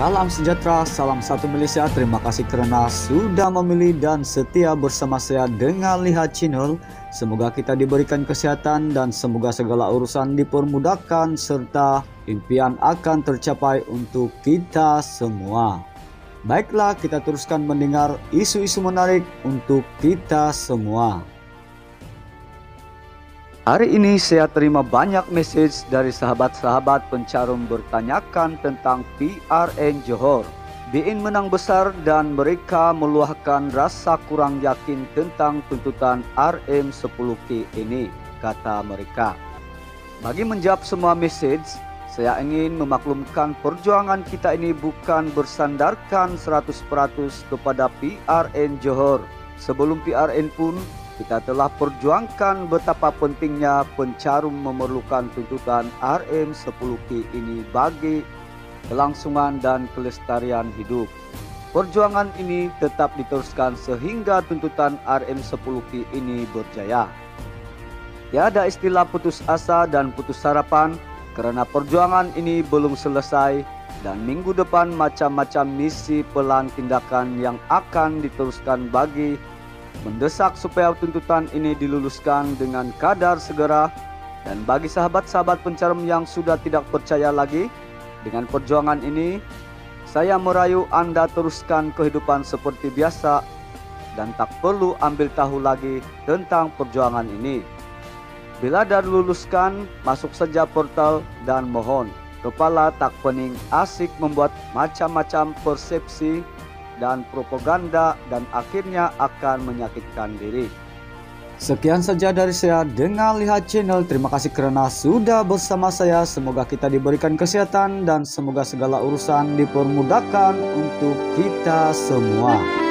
Salam sejahtera, salam satu Malaysia. Terima kasih kerana sudah memilih dan setia bersama saya dengan Lihat Channel. Semoga kita diberikan kesehatan dan semoga segala urusan dipermudahkan serta impian akan tercapai untuk kita semua. Baiklah, kita teruskan mendengar isu-isu menarik untuk kita semua. Hari ini saya terima banyak message dari sahabat-sahabat pencarum bertanyakan tentang PRN Johor. BIN menang besar dan mereka meluahkan rasa kurang yakin tentang tuntutan RM10K ini, kata mereka. Bagi menjawab semua message, saya ingin memaklumkan perjuangan kita ini bukan bersandarkan 100% kepada PRN Johor. Sebelum PRN pun kita telah perjuangkan betapa pentingnya pencarum memerlukan tuntutan RM10K ini bagi kelangsungan dan kelestarian hidup. Perjuangan ini tetap diteruskan sehingga tuntutan RM10K ini berjaya. Tiada istilah putus asa dan putus harapan kerana perjuangan ini belum selesai dan minggu depan macam-macam misi pelan tindakan yang akan diteruskan bagi mendesak supaya tuntutan ini diluluskan dengan kadar segera dan bagi sahabat-sahabat pencarum yang sudah tidak percaya lagi dengan perjuangan ini saya merayu anda teruskan kehidupan seperti biasa dan tak perlu ambil tahu lagi tentang perjuangan ini. Bila dah luluskan masuk saja portal dan mohon kepala tak pening asik membuat macam-macam persepsi dan propaganda dan akhirnya akan menyakitkan diri. Sekian saja dari saya dengan Lihat Channel. Terima kasih kerana sudah bersama saya. Semoga kita diberikan kesehatan dan semoga segala urusan dipermudahkan untuk kita semua.